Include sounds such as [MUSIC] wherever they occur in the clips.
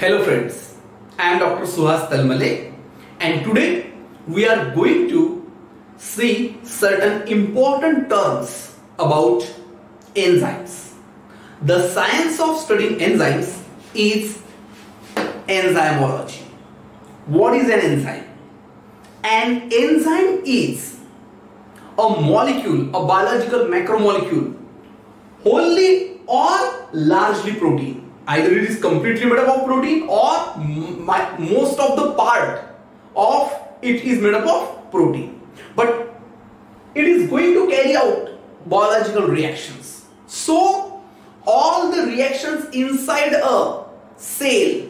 Hello friends, I am Dr. Suhas Talmale and today we are going to see certain important terms about enzymes. The science of studying enzymes is enzymology. What is an enzyme? An enzyme is a molecule, a biological macromolecule, wholly or largely protein either it is completely made up of protein or most of the part of it is made up of protein. But it is going to carry out biological reactions. So all the reactions inside a cell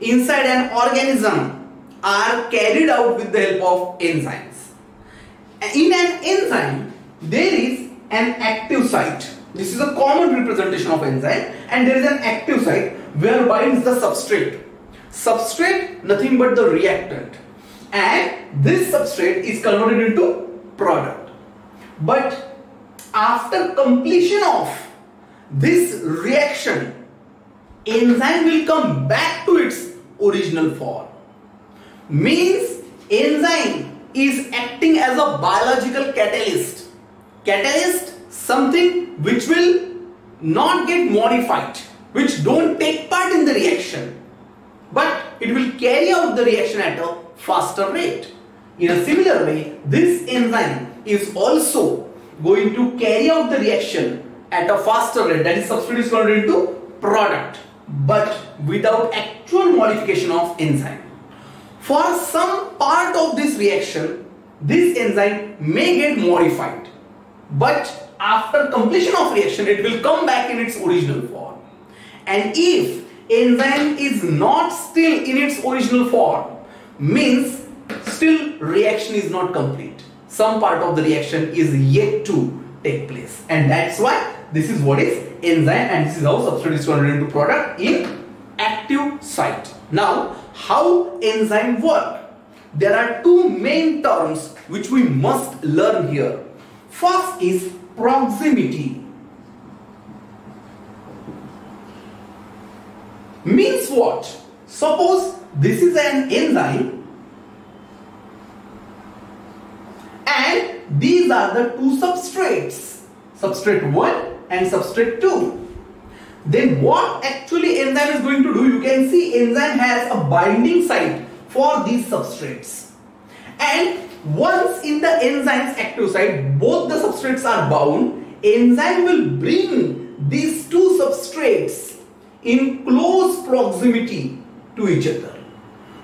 inside an organism are carried out with the help of enzymes. In an enzyme there is an active site this is a common representation of enzyme and there is an active site where binds the substrate. Substrate nothing but the reactant and this substrate is converted into product. But after completion of this reaction enzyme will come back to its original form. Means enzyme is acting as a biological catalyst. Catalyst something which will not get modified, which don't take part in the reaction, but it will carry out the reaction at a faster rate. In a similar way, this enzyme is also going to carry out the reaction at a faster rate, that is substrate is converted into product, but without actual modification of enzyme. For some part of this reaction, this enzyme may get modified, but after completion of reaction it will come back in its original form. And if enzyme is not still in its original form means still reaction is not complete. Some part of the reaction is yet to take place. And that's why this is what is enzyme and this is how substrate is converted into product in active site. Now how enzyme work? There are two main terms which we must learn here. First is proximity. Means what? Suppose this is an enzyme and these are the two substrates. Substrate 1 and substrate 2 then what actually enzyme is going to do? You can see enzyme has a binding site for these substrates and once in the enzyme's active site, both the substrates are bound, enzyme will bring these two substrates in close proximity to each other.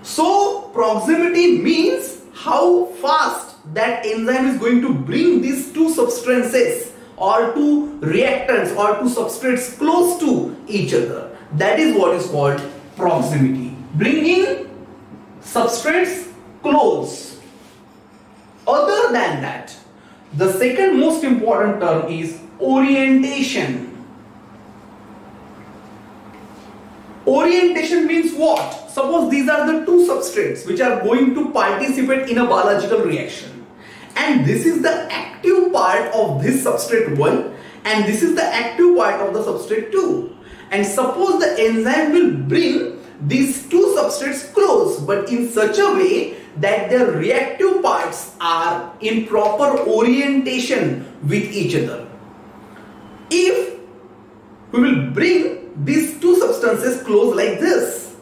So proximity means how fast that enzyme is going to bring these two substances or two reactants or two substrates close to each other. That is what is called proximity. Bringing substrates close other than that, the second most important term is orientation. Orientation means what? Suppose these are the two substrates which are going to participate in a biological reaction. And this is the active part of this substrate 1 and this is the active part of the substrate 2. And suppose the enzyme will bring these two substrates close but in such a way that their reactive parts are in proper orientation with each other. If we will bring these two substances close like this,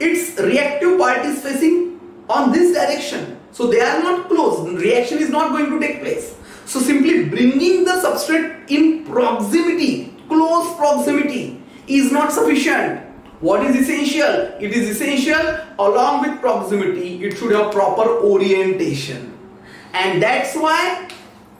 its reactive part is facing on this direction. So they are not close, reaction is not going to take place. So simply bringing the substrate in proximity, close proximity is not sufficient what is essential? It is essential along with proximity, it should have proper orientation. And that's why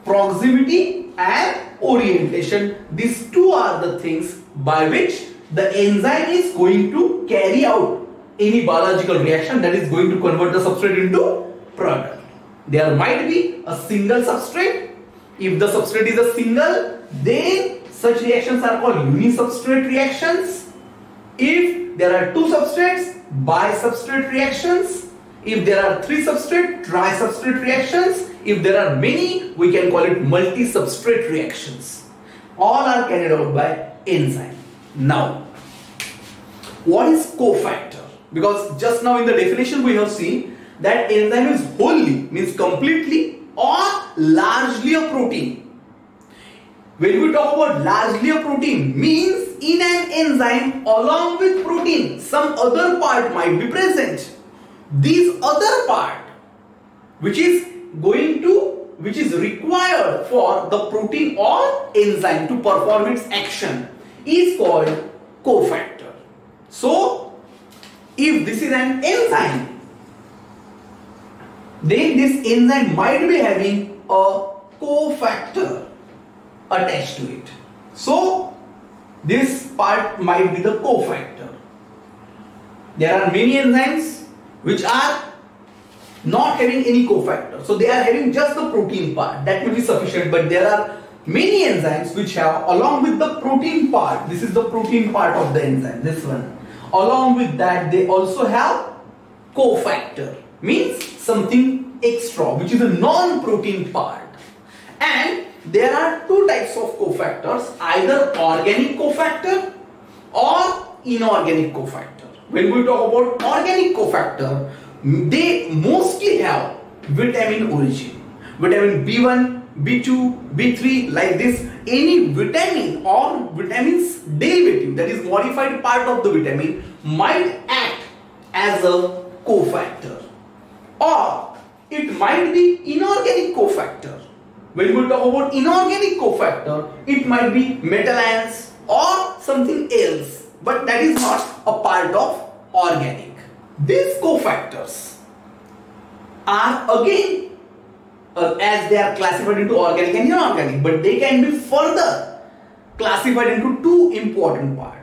proximity and orientation, these two are the things by which the enzyme is going to carry out any biological reaction that is going to convert the substrate into product. There might be a single substrate. If the substrate is a single, then such reactions are called unisubstrate reactions if there are two substrates, bi-substrate reactions. If there are three substrate, tri-substrate reactions. If there are many, we can call it multi-substrate reactions. All are carried out by enzyme. Now, what is cofactor? because just now in the definition we have seen that enzyme is wholly means completely or largely a protein. When we talk about largely a protein means in an enzyme along with protein some other part might be present. This other part which is going to which is required for the protein or enzyme to perform its action is called cofactor. So, if this is an enzyme, then this enzyme might be having a cofactor attached to it. So, this part might be the cofactor. There are many enzymes which are not having any cofactor. So they are having just the protein part. That will be sufficient. But there are many enzymes which have along with the protein part. This is the protein part of the enzyme. This one. Along with that they also have cofactor. Means something extra which is a non-protein part. And there are two types of cofactors. Either organic cofactor or inorganic cofactor. When we talk about organic cofactor, they mostly have vitamin origin. Vitamin B1, B2, B3 like this any vitamin or vitamins derivative that is modified part of the vitamin might act as a cofactor or it might be inorganic cofactor. When we talk about inorganic cofactor, it might be metal ions or something else, but that is not a part of organic. These cofactors are again uh, as they are classified into organic and inorganic but they can be further classified into two important parts.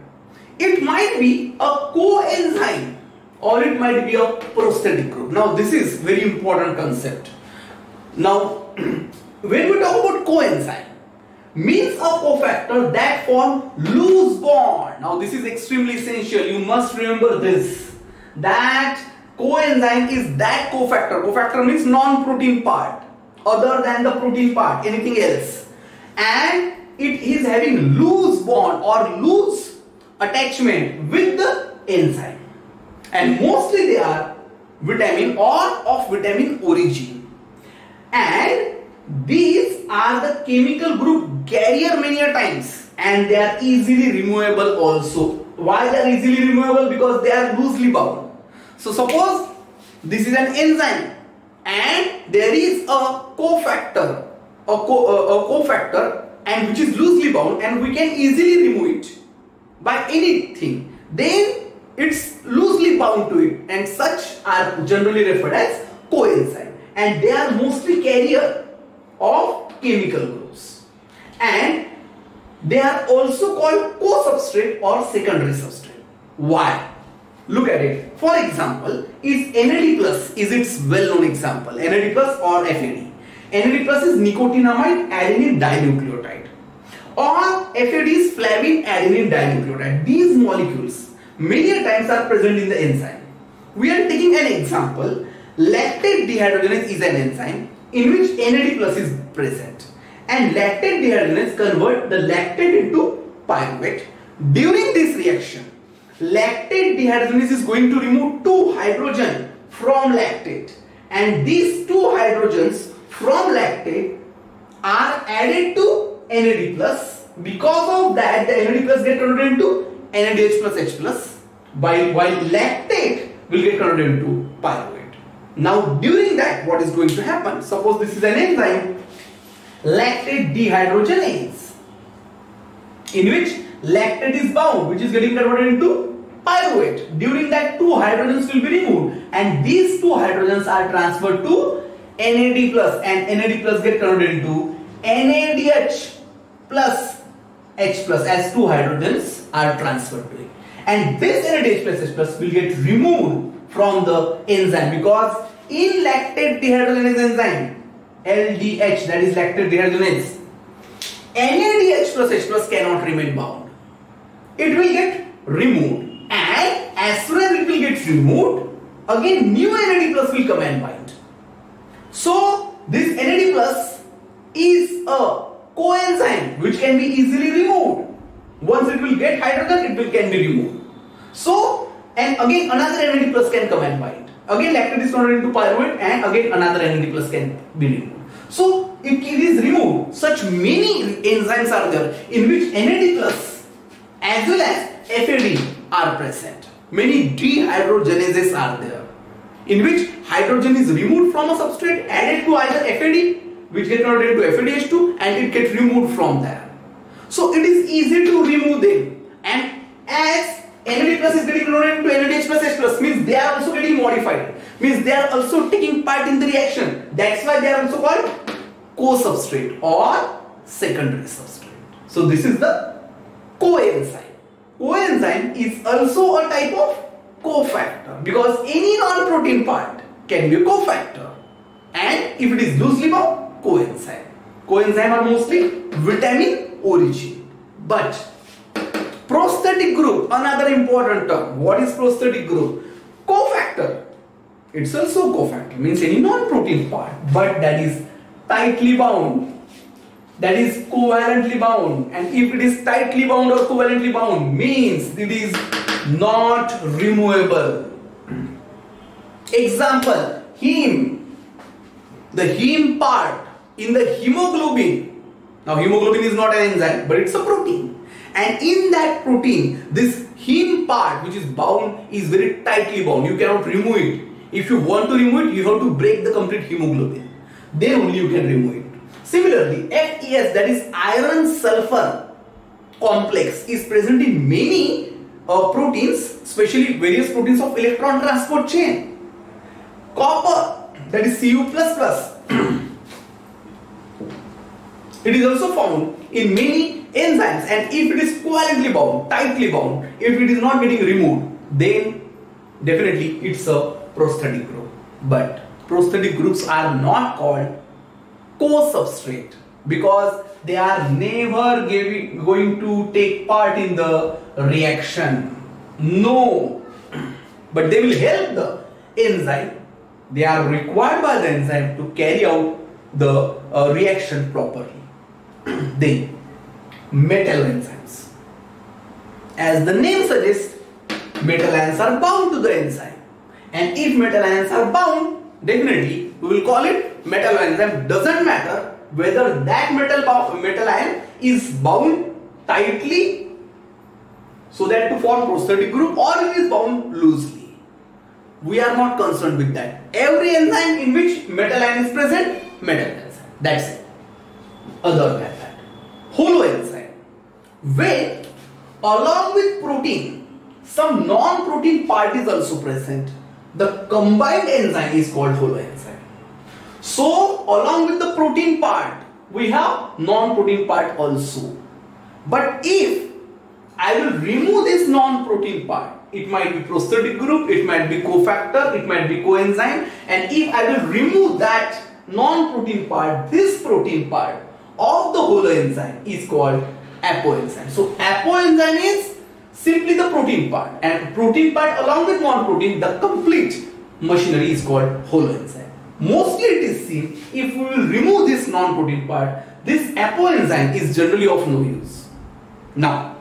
It might be a coenzyme or it might be a prosthetic group. Now this is very important concept. Now [CLEARS THROAT] when we talk about coenzyme means a cofactor that form loose bond. Now this is extremely essential. You must remember this that coenzyme is that cofactor. Cofactor means non-protein part other than the protein part, anything else. And it is having loose bond or loose attachment with the enzyme. And mostly they are vitamin or of vitamin origin. And these are the chemical group carrier many a times and they are easily removable also why they are easily removable? Because they are loosely bound. So suppose this is an enzyme and there is a cofactor, a, co, uh, a cofactor and which is loosely bound and we can easily remove it by anything. Then it's loosely bound to it and such are generally referred as coenzyme and they are mostly carrier of chemical groups. And they are also called co-substrate or secondary substrate. Why? Look at it. For example, is NAD plus is its well-known example. NAD plus or FAD. NAD plus is nicotinamide adenine dinucleotide or FAD is flavin adenine dinucleotide. These molecules many times are present in the enzyme. We are taking an example. Lactate dehydrogenase is an enzyme in which NAD plus is present and lactate dehydrogenase convert the lactate into pyruvate. During this reaction, lactate dehydrogenase is going to remove two hydrogen from lactate and these two hydrogens from lactate are added to NAD plus. Because of that, the NAD plus get converted into NADH plus H plus while, while lactate will get converted into pyruvate. Now during that, what is going to happen? Suppose this is an enzyme lactate dehydrogenase in which lactate is bound which is getting converted into pyruvate. During that two hydrogens will be removed and these two hydrogens are transferred to NAD plus and NAD plus get converted into NADH plus H plus as two hydrogens are transferred to it. And this NADH plus H plus will get removed from the enzyme because in lactate dehydrogenase enzyme LDH that is lactate dehydrogenase. NADH plus H plus cannot remain bound. It will get removed and as soon as it will get removed again new NAD plus will come and bind. So this NAD plus is a coenzyme which can be easily removed. Once it will get hydrogen it will can be removed. So and again another NAD plus can come and bind. Again lactate is converted into pyruvate and again another NAD plus can be removed. So if it is removed, such many enzymes are there in which NAD plus as well as FAD are present. Many dehydrogenases are there in which hydrogen is removed from a substrate added to either FAD which get converted into FADH2 and it gets removed from there. So it is easy to remove them and as NAD plus is getting converted into NADH plus H plus means they are also getting modified means they are also taking part in the reaction that's why they are also called co-substrate or secondary substrate. So this is the coenzyme. Coenzyme is also a type of cofactor because any non-protein part can be a cofactor and if it is loosely bound coenzyme. Coenzyme are mostly vitamin origin but prosthetic group another important term. What is prosthetic group? Cofactor. It's also cofactor means any non-protein part but that is tightly bound. That is covalently bound. And if it is tightly bound or covalently bound means it is not removable. Example heme. The heme part in the hemoglobin. Now hemoglobin is not an enzyme but it's a protein and in that protein this heme part which is bound is very tightly bound you cannot remove it if you want to remove it you have to break the complete hemoglobin then only you can remove it Similarly, FES that is iron sulfur complex is present in many uh, proteins, especially various proteins of electron transport chain. Copper that is Cu++. [CLEARS THROAT] it is also found in many enzymes and if it is covalently bound, tightly bound, if it is not getting removed, then definitely it's a prosthetic group. But prosthetic groups are not called co-substrate because they are never giving, going to take part in the reaction. No, but they will help the enzyme. They are required by the enzyme to carry out the uh, reaction properly. Then, metalloenzymes. As the name suggests, metal ions are bound to the enzyme. And if metal ions are bound, definitely we will call it metalloenzyme. Doesn't matter whether that metal metal ion is bound tightly so that to form prosthetic group or it is bound loosely. We are not concerned with that. Every enzyme in which metal ion is present metalloenzyme. That's it other that holoenzyme where along with protein some non-protein part is also present the combined enzyme is called holoenzyme. So along with the protein part, we have non-protein part also. But if I will remove this non-protein part, it might be prosthetic group, it might be cofactor, it might be coenzyme and if I will remove that non-protein part, this protein part of the holoenzyme is called apoenzyme. So apoenzyme is simply the protein part and protein part along with non-protein the complete machinery is called holoenzyme. Mostly it is seen if we will remove this non-protein part this apoenzyme is generally of no use. Now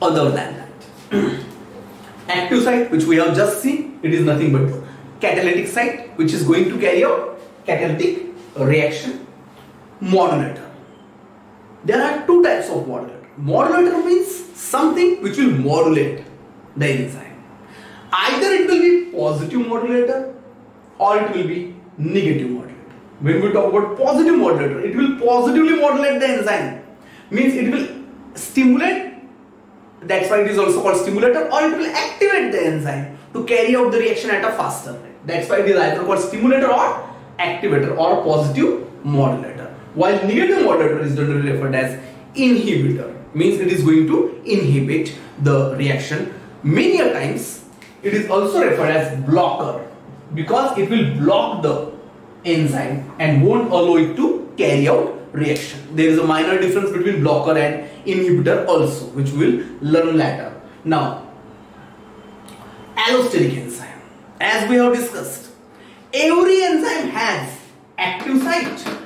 other than that [CLEARS THROAT] active site which we have just seen it is nothing but catalytic site which is going to carry out catalytic reaction modulator. There are two types of modulator Modulator means something which will modulate the enzyme. Either it will be positive modulator or it will be negative modulator. When we talk about positive modulator, it will positively modulate the enzyme. Means it will stimulate, that's why it is also called stimulator or it will activate the enzyme to carry out the reaction at a faster rate. That's why it is either called stimulator or activator or positive modulator. While negative modulator is generally referred as inhibitor means it is going to inhibit the reaction. Many a times it is also referred as blocker because it will block the enzyme and won't allow it to carry out reaction. There is a minor difference between blocker and inhibitor also which we will learn later. Now allosteric enzyme as we have discussed every enzyme has active site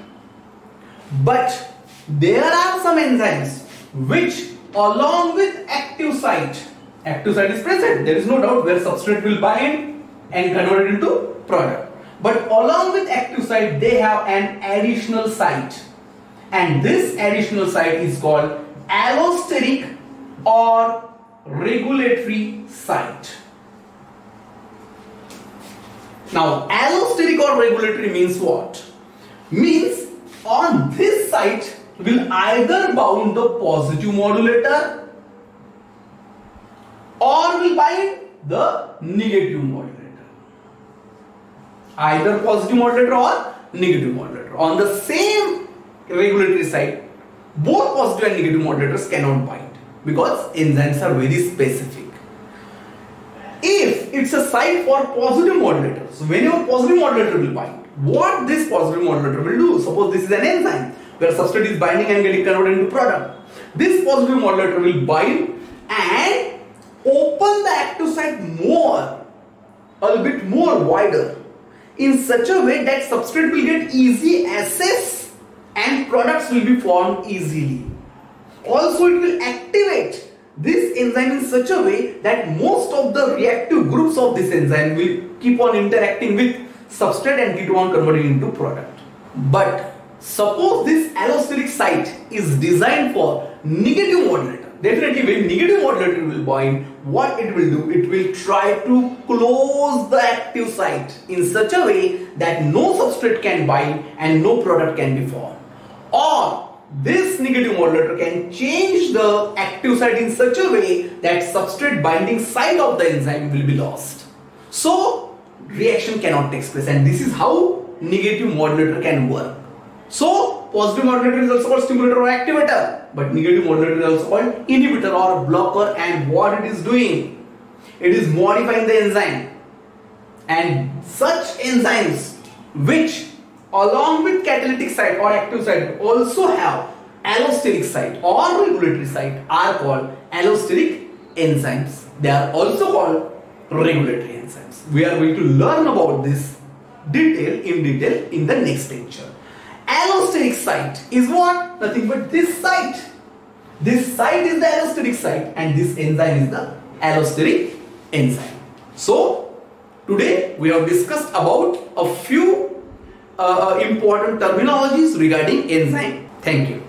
but there are some enzymes which along with active site active site is present. There is no doubt where substrate will bind and convert it into product. But along with active site, they have an additional site. And this additional site is called allosteric or regulatory site. Now, allosteric or regulatory means what? Means on this site will either bound the positive modulator or will bind the negative modulator. Either positive modulator or negative modulator. On the same regulatory site, both positive and negative modulators cannot bind because enzymes are very specific. If it's a site for positive modulators, whenever positive modulator will bind, what this positive modulator will do? Suppose this is an enzyme where substrate is binding and getting converted into product. This positive modulator will bind and open the active site more, a little bit more wider in such a way that substrate will get easy access and products will be formed easily. Also it will activate this enzyme in such a way that most of the reactive groups of this enzyme will keep on interacting with substrate and keep on converting into product. But suppose this allosteric site is designed for negative modulator. Definitely when negative modulator will bind, what it will do? It will try to close the active site in such a way that no substrate can bind and no product can be formed. Or this negative modulator can change the active site in such a way that substrate binding site of the enzyme will be lost. So reaction cannot take place and this is how negative modulator can work. So positive modulator is also called stimulator or activator but negative modulator is also called inhibitor or blocker and what it is doing? It is modifying the enzyme and such enzymes which along with catalytic site or active site also have allosteric site or regulatory site are called allosteric enzymes. They are also called regulatory enzymes. We are going to learn about this detail in detail in the next lecture. Allosteric site is what? Nothing but this site. This site is the allosteric site and this enzyme is the allosteric enzyme. So, today we have discussed about a few uh, important terminologies regarding enzyme. Thank you.